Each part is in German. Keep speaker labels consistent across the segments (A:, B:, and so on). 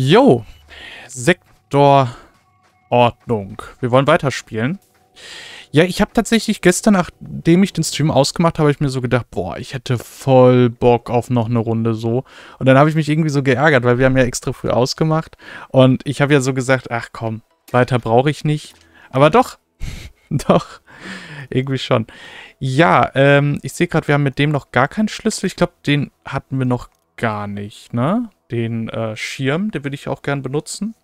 A: Jo, Sektorordnung. Wir wollen weiterspielen. Ja, ich habe tatsächlich gestern, nachdem ich den Stream ausgemacht habe, ich mir so gedacht, boah, ich hätte voll Bock auf noch eine Runde so. Und dann habe ich mich irgendwie so geärgert, weil wir haben ja extra früh ausgemacht. Und ich habe ja so gesagt, ach komm, weiter brauche ich nicht. Aber doch, doch, irgendwie schon. Ja, ähm, ich sehe gerade, wir haben mit dem noch gar keinen Schlüssel. Ich glaube, den hatten wir noch gar nicht, ne? Den äh, Schirm, den würde ich auch gern benutzen.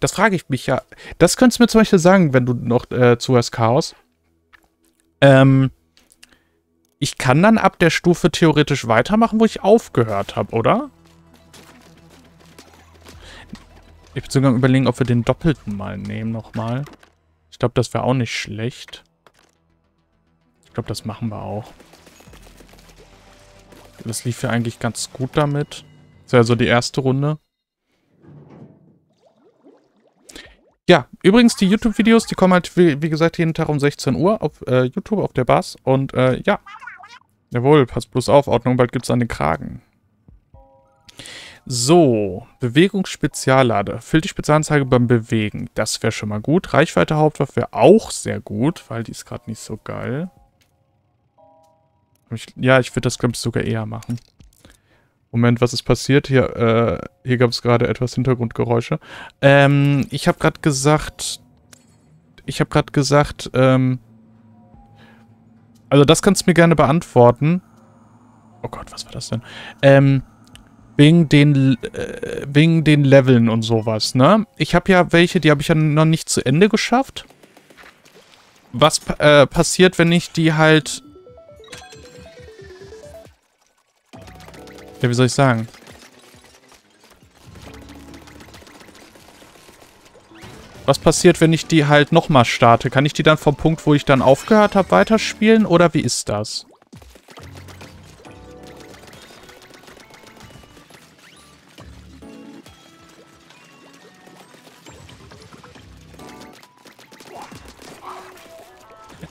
A: Das frage ich mich ja. Das könntest du mir zum Beispiel sagen, wenn du noch äh, zuhörst, Chaos. Ähm, ich kann dann ab der Stufe theoretisch weitermachen, wo ich aufgehört habe, oder? Ich bin sogar überlegen, ob wir den doppelten mal nehmen nochmal. Ich glaube, das wäre auch nicht schlecht. Ich glaube, das machen wir auch. Das lief ja eigentlich ganz gut damit. Das ja so die erste Runde. Ja, übrigens die YouTube-Videos, die kommen halt, wie, wie, gesagt, jeden Tag um 16 Uhr auf äh, YouTube, auf der Bass. Und äh, ja, jawohl, passt bloß auf, Ordnung, bald gibt's an den Kragen. So, Bewegungsspeziallade. Füllt die Spezialanzeige beim Bewegen. Das wäre schon mal gut. Reichweite Hauptwaffe wäre auch sehr gut, weil die ist gerade nicht so geil. Ich, ja, ich würde das, glaube ich, sogar eher machen. Moment, was ist passiert? Hier, äh, hier gab es gerade etwas Hintergrundgeräusche. Ähm, ich habe gerade gesagt... Ich habe gerade gesagt, ähm... Also das kannst du mir gerne beantworten. Oh Gott, was war das denn? Ähm, wegen den, äh, wegen den Leveln und sowas, ne? Ich habe ja welche, die habe ich ja noch nicht zu Ende geschafft. Was äh, passiert, wenn ich die halt Ja, wie soll ich sagen? Was passiert, wenn ich die halt nochmal starte? Kann ich die dann vom Punkt, wo ich dann aufgehört habe, weiterspielen? Oder wie ist das?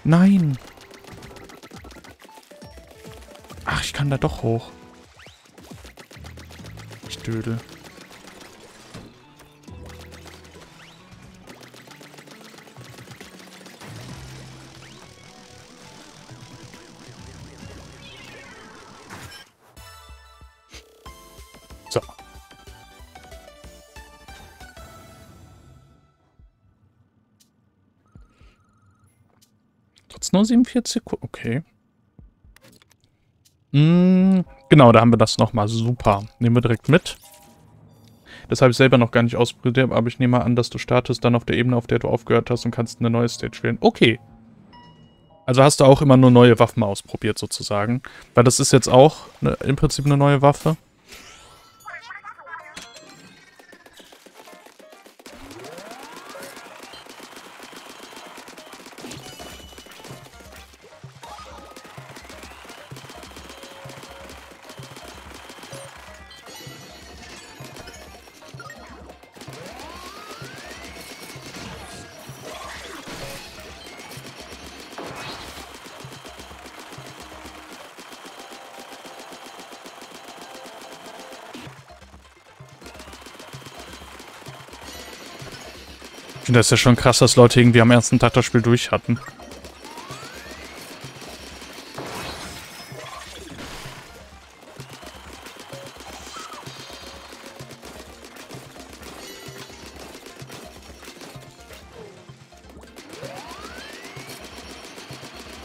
A: Nein. Ach, ich kann da doch hoch. Dödel. So. Trotz nur 47 Okay. Genau, da haben wir das nochmal. Super. Nehmen wir direkt mit. Das habe ich selber noch gar nicht ausprobiert, aber ich nehme mal an, dass du startest dann auf der Ebene, auf der du aufgehört hast und kannst eine neue Stage wählen. Okay. Also hast du auch immer nur neue Waffen ausprobiert sozusagen. Weil das ist jetzt auch eine, im Prinzip eine neue Waffe. Das ja schon krass, dass Leute irgendwie am ersten Tag das Spiel durch hatten.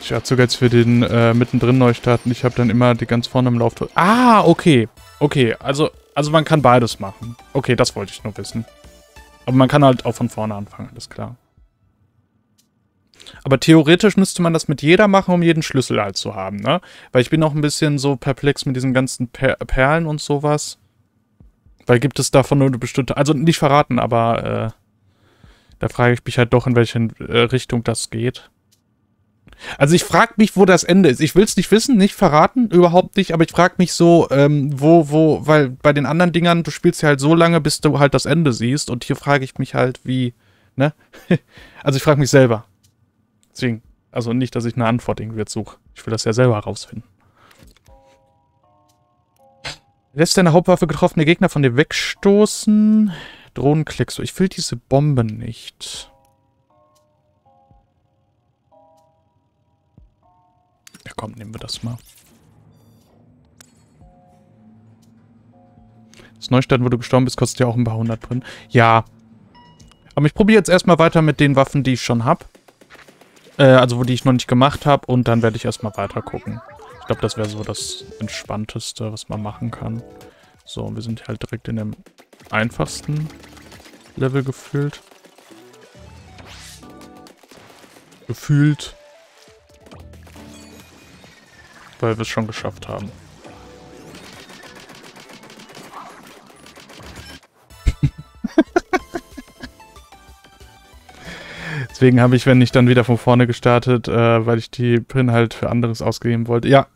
A: Ich hatte sogar, als wir den äh, mittendrin neu starten, ich habe dann immer die ganz vorne im Lauf... Ah, okay. Okay, also, also man kann beides machen. Okay, das wollte ich nur wissen. Aber man kann halt auch von vorne anfangen, alles klar. Aber theoretisch müsste man das mit jeder machen, um jeden Schlüssel halt zu haben, ne? Weil ich bin auch ein bisschen so perplex mit diesen ganzen per Perlen und sowas. Weil gibt es davon nur eine bestimmte... Also nicht verraten, aber äh, da frage ich mich halt doch, in welche äh, Richtung das geht. Also ich frage mich, wo das Ende ist. Ich will es nicht wissen, nicht verraten, überhaupt nicht, aber ich frage mich so, ähm, wo, wo, weil bei den anderen Dingern, du spielst ja halt so lange, bis du halt das Ende siehst und hier frage ich mich halt, wie, ne? also ich frage mich selber. Deswegen, also nicht, dass ich eine Antwort irgendwie jetzt suche. Ich will das ja selber herausfinden. Lässt deine Hauptwaffe getroffene Gegner von dir wegstoßen. Drohnenklick. So, ich will diese Bombe nicht. Ja komm, nehmen wir das mal. Das Neustarten, wo du gestorben bist, kostet ja auch ein paar hundert drin. Ja. Aber ich probiere jetzt erstmal weiter mit den Waffen, die ich schon habe. Äh, also, wo die ich noch nicht gemacht habe. Und dann werde ich erstmal weiter gucken. Ich glaube, das wäre so das Entspannteste, was man machen kann. So, wir sind halt direkt in dem einfachsten Level gefühlt. Gefühlt. Weil wir es schon geschafft haben. Deswegen habe ich, wenn ich dann wieder von vorne gestartet, äh, weil ich die Pin halt für anderes ausgeben wollte. Ja.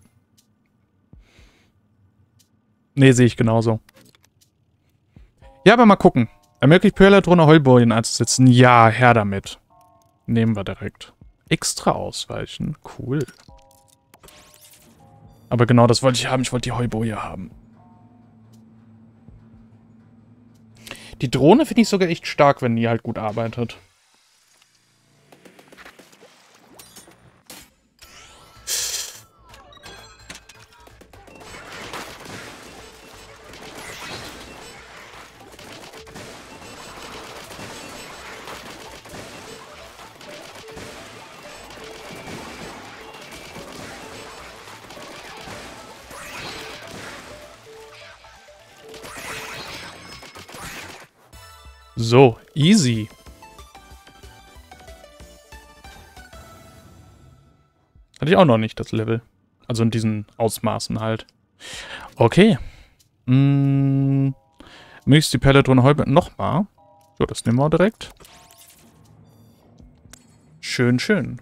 A: Nee, sehe ich genauso. Ja, aber mal gucken. Ermöglicht Perladrone Heulbojen einzusetzen? Ja, her damit. Nehmen wir direkt. Extra ausweichen. Cool. Aber genau das wollte ich haben. Ich wollte die Heuboje haben. Die Drohne finde ich sogar echt stark, wenn die halt gut arbeitet. So, easy. Hatte ich auch noch nicht, das Level. Also in diesen Ausmaßen halt. Okay. Hm. Möchtest die Pelletron heute nochmal? So, das nehmen wir direkt. Schön, schön.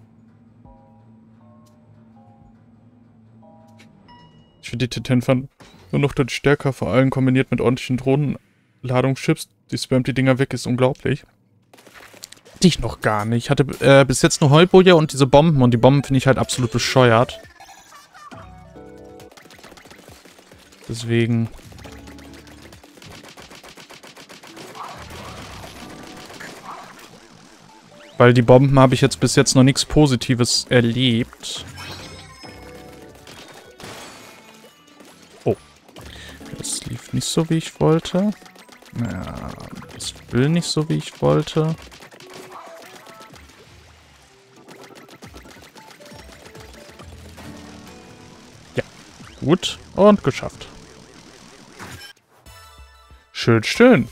A: Ich finde die Titan nur noch deutlich stärker, vor allem kombiniert mit ordentlichen Drohnenladungschips. Die spammt die Dinger weg, ist unglaublich. Hatte ich noch gar nicht. Ich hatte äh, bis jetzt nur Heulboje und diese Bomben. Und die Bomben finde ich halt absolut bescheuert. Deswegen... Weil die Bomben habe ich jetzt bis jetzt noch nichts Positives erlebt. Oh. Das lief nicht so, wie ich wollte. Ja, das will nicht so, wie ich wollte. Ja, gut. Und geschafft. Schön, schön.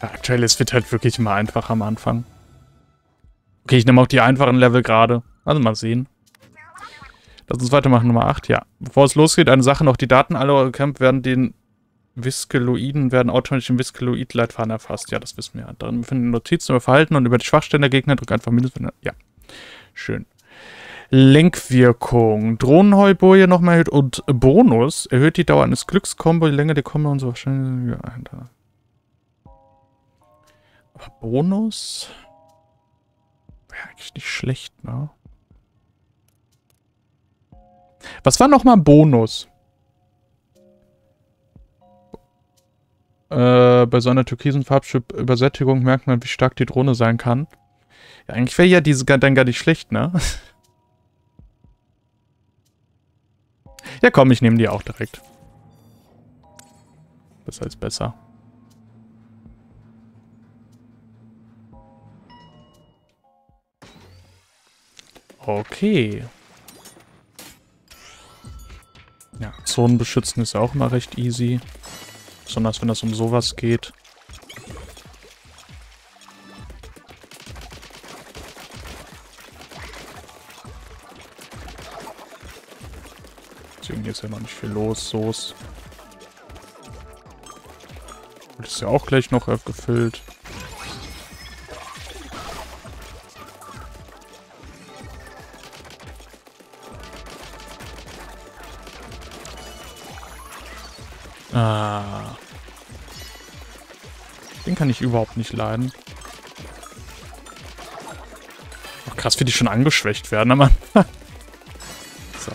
A: Ja, aktuell, es wird halt wirklich immer einfach am Anfang. Okay, ich nehme auch die einfachen Level gerade. Also mal sehen. Lass uns weitermachen, Nummer 8. Ja, bevor es losgeht, eine Sache noch. Die Daten aller eure Camp werden den Viskeloiden werden automatisch im Viskeloid-Leitfaden erfasst. Ja, das wissen wir. Darin befinden Notizen über Verhalten und über die Schwachstellen der Gegner. Drück einfach Minus. Ja, schön. Lenkwirkung. Drohnenheuboje nochmal erhöht und Bonus. Erhöht die Dauer eines Glückskombo, die Länge der Kombo und so wahrscheinlich. Ja, Aber Bonus? Wäre eigentlich nicht schlecht, ne? Was war nochmal Bonus? Äh, bei so einer türkisen Farbchip-Übersättigung merkt man, wie stark die Drohne sein kann. Ja, eigentlich wäre ja diese dann gar nicht schlecht, ne? ja, komm, ich nehme die auch direkt. Besser ist besser. Okay. Ja, Zonen beschützen ist auch immer recht easy. Besonders wenn es um sowas geht. Deswegen hier ist ja noch nicht viel los. So's. Das ist ja auch gleich noch gefüllt. Ah. Kann ich überhaupt nicht leiden. Ach, krass, wie die schon angeschwächt werden am Anfang. so.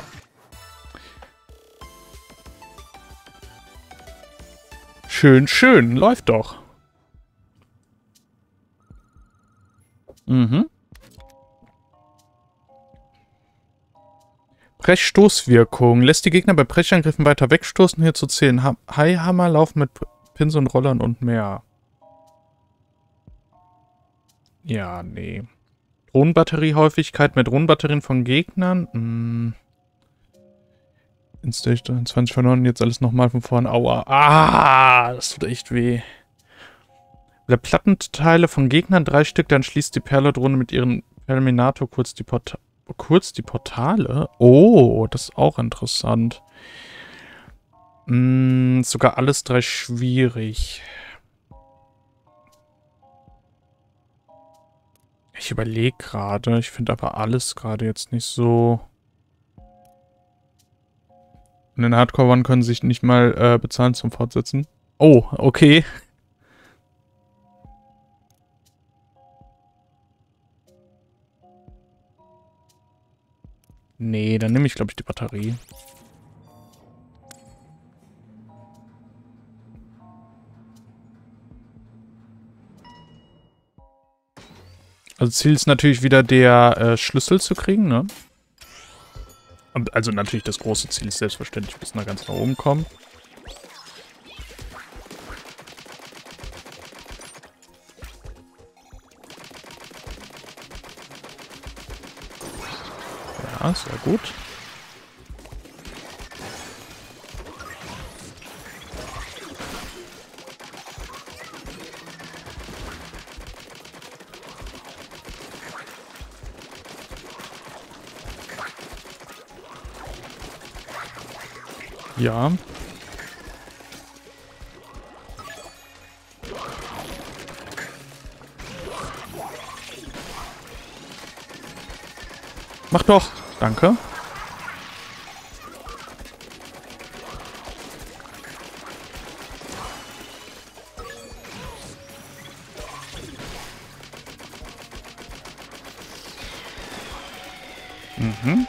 A: Schön, schön. Läuft doch. Mhm. Brechstoßwirkung. Lässt die Gegner bei Brechangriffen weiter wegstoßen. Hier zu zählen. Ha Highhammer laufen mit Pins und Rollern und mehr. Ja, nee. Drohnenbatteriehäufigkeit mit Drohnenbatterien von Gegnern. Hm. In Stage 23 verloren, jetzt alles nochmal von vorn. Aua. Ah, das tut echt weh. Der Plattenteile von Gegnern, drei Stück, dann schließt die Perle-Drohne mit ihren Perminator kurz die, Porta kurz die Portale. Oh, das ist auch interessant. Hm, sogar alles drei schwierig. Ich überlege gerade. Ich finde aber alles gerade jetzt nicht so... Und den Hardcore-One können sich nicht mal äh, bezahlen zum Fortsetzen. Oh, okay. Nee, dann nehme ich, glaube ich, die Batterie. Also Ziel ist natürlich wieder der äh, Schlüssel zu kriegen, ne? Also natürlich das große Ziel ist selbstverständlich bis nach ganz nach oben kommen. Ja, sehr gut. Ja. Mach doch. Danke. Mhm.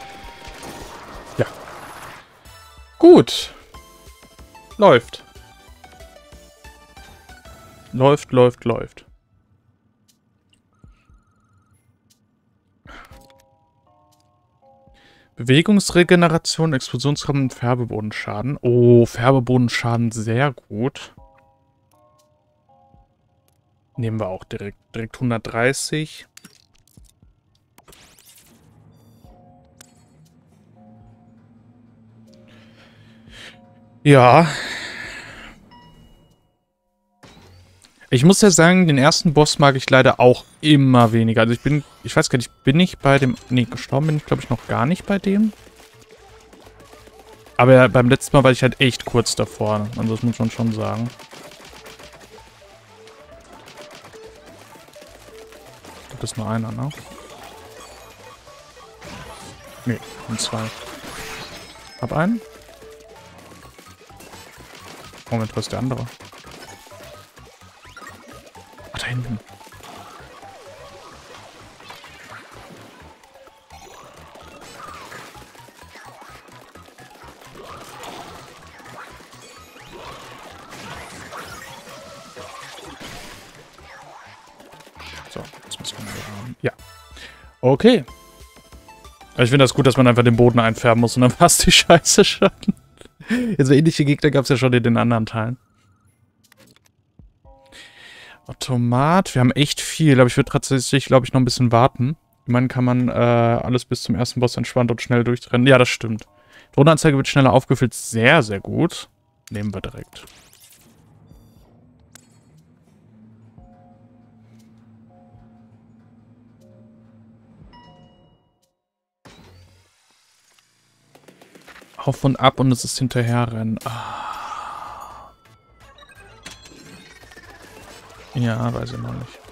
A: Gut. Läuft. Läuft, läuft, läuft. Bewegungsregeneration, Explosionsraum und Färbebodenschaden. Oh, Färbebodenschaden sehr gut. Nehmen wir auch direkt, direkt 130. Ja, Ich muss ja sagen, den ersten Boss mag ich leider auch immer weniger. Also ich bin, ich weiß gar nicht, bin ich bei dem, nee, gestorben bin ich glaube ich noch gar nicht bei dem. Aber beim letzten Mal war ich halt echt kurz davor. Also das muss man schon sagen. Das ist nur einer, ne? Nee, und zwei. Hab einen. Moment, was ist der andere? da hinten. So, jetzt müssen wir mal Ja. Okay. Ich finde das gut, dass man einfach den Boden einfärben muss und dann passt die Scheiße schon. So ähnliche Gegner gab es ja schon in den anderen Teilen. Automat. Wir haben echt viel, aber ich würde tatsächlich, glaube ich, noch ein bisschen warten. Ich meine, kann man äh, alles bis zum ersten Boss entspannt und schnell durchtrennen. Ja, das stimmt. Drohnenanzeige wird schneller aufgefüllt. Sehr, sehr gut. Nehmen wir direkt. Auf und ab und es ist hinterherrennen. Ah. Ja, weiß ich noch nicht.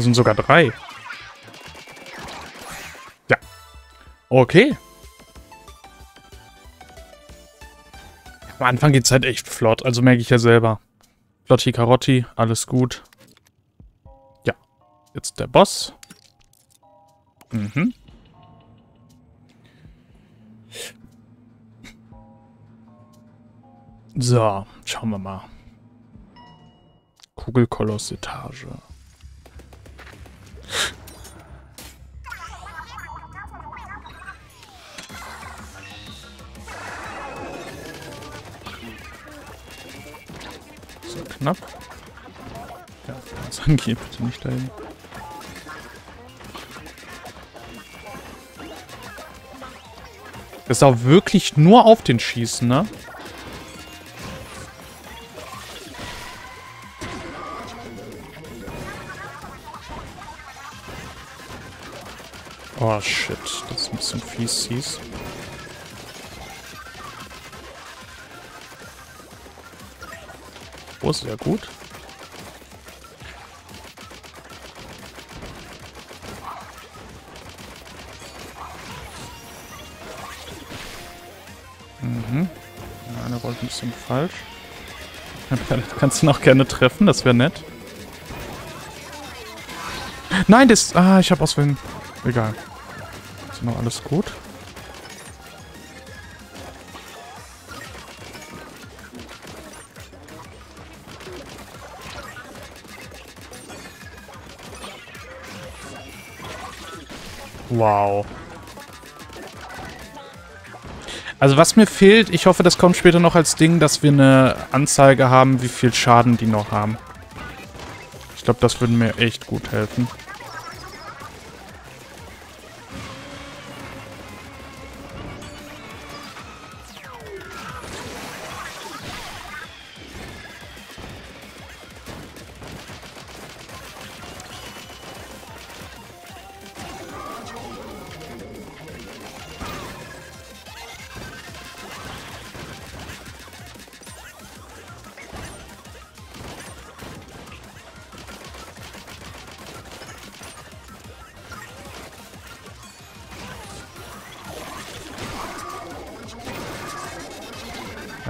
A: Das sind sogar drei. Okay. Am Anfang geht es halt echt flott, also merke ich ja selber. Flotti Karotti, alles gut. Ja, jetzt der Boss. Mhm. So, schauen wir mal. Kugelkoloss-Etage. So, knapp. Ja, was angeht, bitte nicht dahin. Das ist auch wirklich nur auf den Schießen, ne? Oh shit, das ist ein bisschen fies, hieß. Oh, sehr gut. Mhm. Einer rollt ein bisschen falsch. Kannst du noch gerne treffen, das wäre nett. Nein, das... Ah, ich habe Auswählen. Egal. Ist noch alles gut? Wow. Also was mir fehlt, ich hoffe, das kommt später noch als Ding, dass wir eine Anzeige haben, wie viel Schaden die noch haben. Ich glaube, das würde mir echt gut helfen.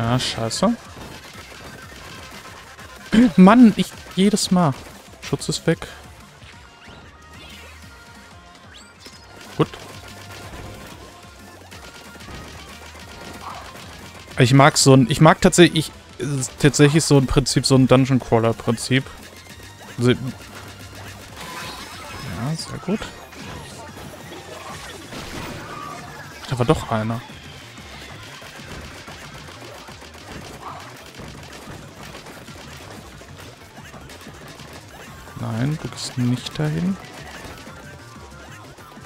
A: Ja, scheiße. Mann, ich jedes Mal. Schutz ist weg. Gut. Ich mag so ein, ich mag tatsächlich, ich, tatsächlich so ein Prinzip, so ein Dungeon Crawler Prinzip. Also, ja, sehr gut. Da war doch einer. Nein, du gehst nicht dahin.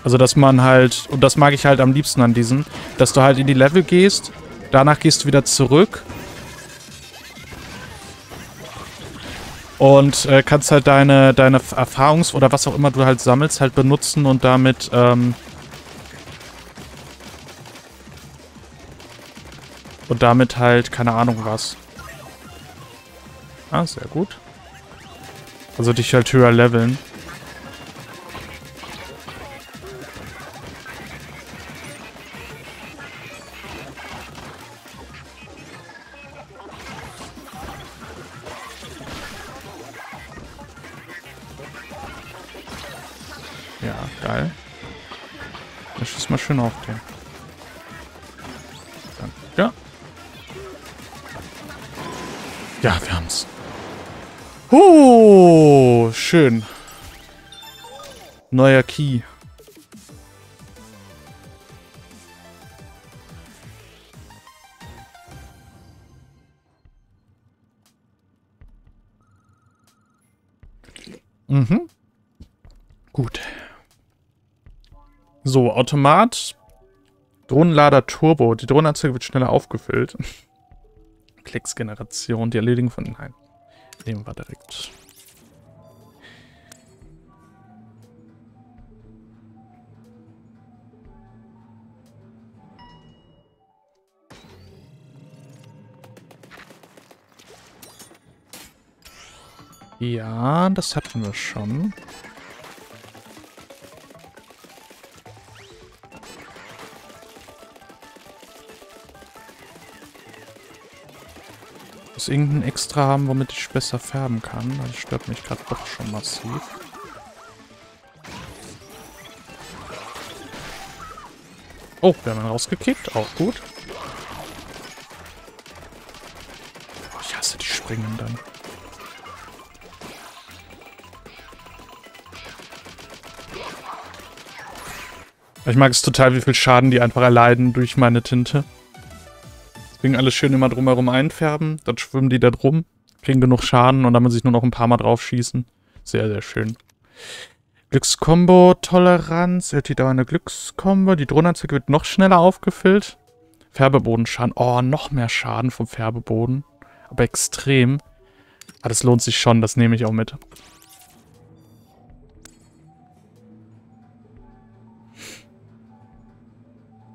A: Also, dass man halt, und das mag ich halt am liebsten an diesen, dass du halt in die Level gehst, danach gehst du wieder zurück und äh, kannst halt deine, deine Erfahrungs- oder was auch immer du halt sammelst, halt benutzen und damit, ähm, und damit halt, keine Ahnung was. Ah, sehr gut. Also dich halt höher leveln. Ja, geil. Das schießt mal schön auf den. Ja. Ja, wir haben's. Oh, schön. Neuer Key. Mhm. Gut. So, Automat. Drohnenlader Turbo. Die Drohnenanzeige wird schneller aufgefüllt. Klicksgeneration. Die Erledigung von... Nein. Nehmen wir direkt. Ja, das hatten wir schon. muss irgendein Extra haben, womit ich besser färben kann. Das stört mich gerade doch schon massiv. Oh, wir haben ihn rausgekickt. Auch gut. Oh, ich hasse die Springen dann. Ich mag es total, wie viel Schaden die einfach erleiden durch meine Tinte. Deswegen alles schön immer drumherum einfärben. Dann schwimmen die da drum, kriegen genug Schaden und dann muss ich nur noch ein paar Mal drauf schießen. Sehr, sehr schön. Glückskombo, Toleranz, erhält die dauernde Glückskombo. Die Drohnenanzeige wird noch schneller aufgefüllt. Färbebodenschaden. Oh, noch mehr Schaden vom Färbeboden. Aber extrem. Aber das lohnt sich schon, das nehme ich auch mit.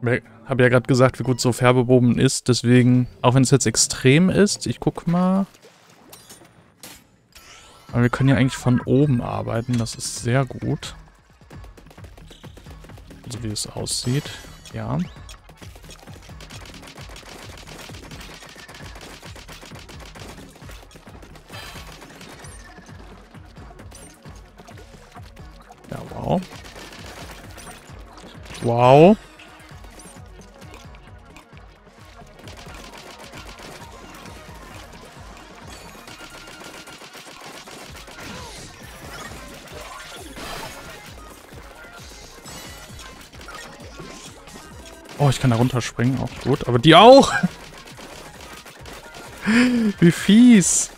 A: Habe ja gerade gesagt, wie gut so Färbeboden ist. Deswegen, auch wenn es jetzt extrem ist, ich guck mal. Aber wir können ja eigentlich von oben arbeiten. Das ist sehr gut. So wie es aussieht. Ja. Ja, wow. Wow. Ich kann da runterspringen, auch gut. Aber die auch! Wie fies!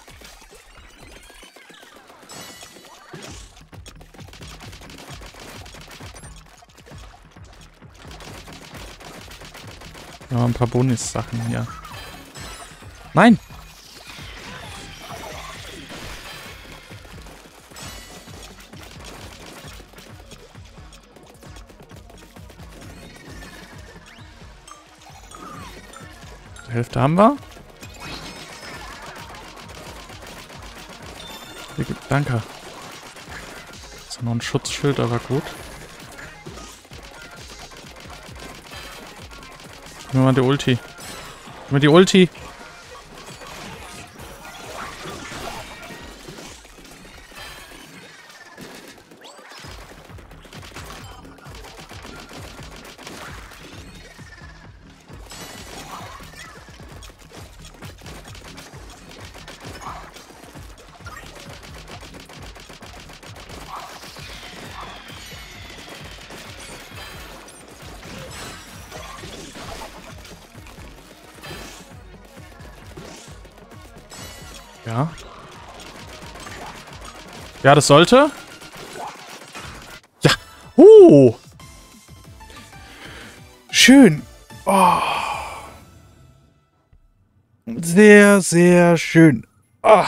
A: Ja, ein paar Bonus-Sachen hier. Nein! Hälfte haben wir. Danke. Ist noch ein Schutzschild, aber gut. Gib mir mal die Ulti. Gib mir die Ulti. Ja. Ja, das sollte. Ja. Oh. Schön. Oh. Sehr, sehr schön. Oh.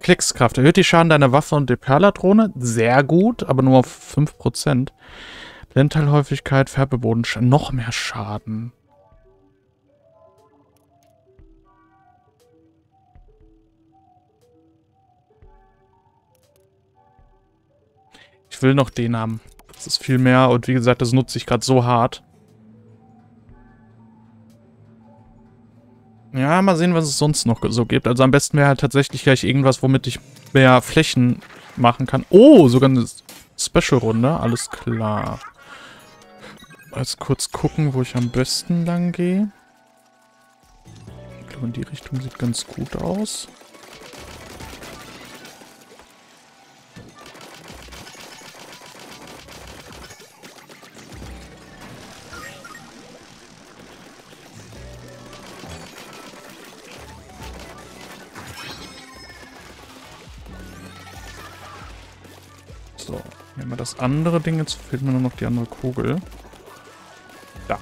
A: Klickskraft. Erhöht die Schaden deiner Waffe und der Perla-Drohne. Sehr gut, aber nur auf 5%. Blendteilhäufigkeit, Färbeboden, noch mehr Schaden. Ich will noch den haben. Das ist viel mehr und wie gesagt, das nutze ich gerade so hart. Ja, mal sehen, was es sonst noch so gibt. Also am besten wäre halt tatsächlich gleich irgendwas, womit ich mehr Flächen machen kann. Oh, sogar eine Special-Runde. Alles klar. Jetzt kurz gucken, wo ich am besten lang gehe. Ich glaube, in die Richtung sieht ganz gut aus. Das andere Ding. Jetzt fehlt mir nur noch die andere Kugel. Da.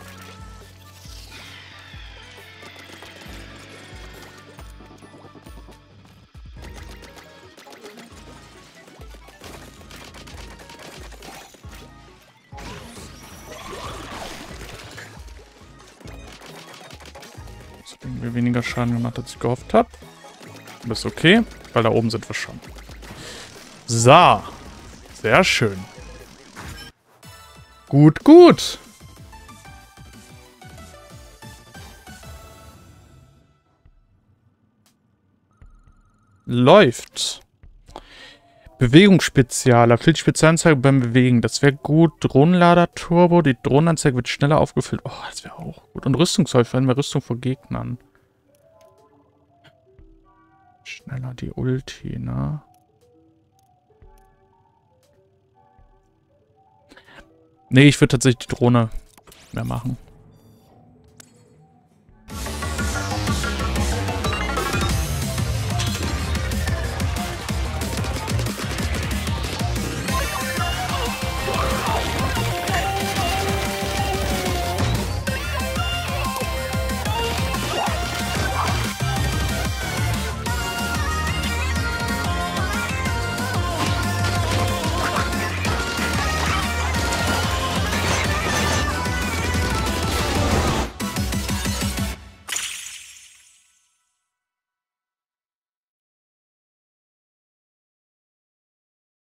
A: Jetzt haben wir weniger Schaden gemacht, als ich gehofft habe. Das ist okay, weil da oben sind wir schon. So. Sehr schön. Gut, gut. Läuft. Bewegungsspezial. Erfüllt Spezialanzeige beim Bewegen. Das wäre gut. Drohnenlader Turbo. Die Drohnenanzeige wird schneller aufgefüllt. Oh, das wäre auch gut. Und Rüstungshäufer. Mehr Rüstung vor Gegnern. Schneller die Ulti, ne? Nee, ich würde tatsächlich die Drohne mehr machen.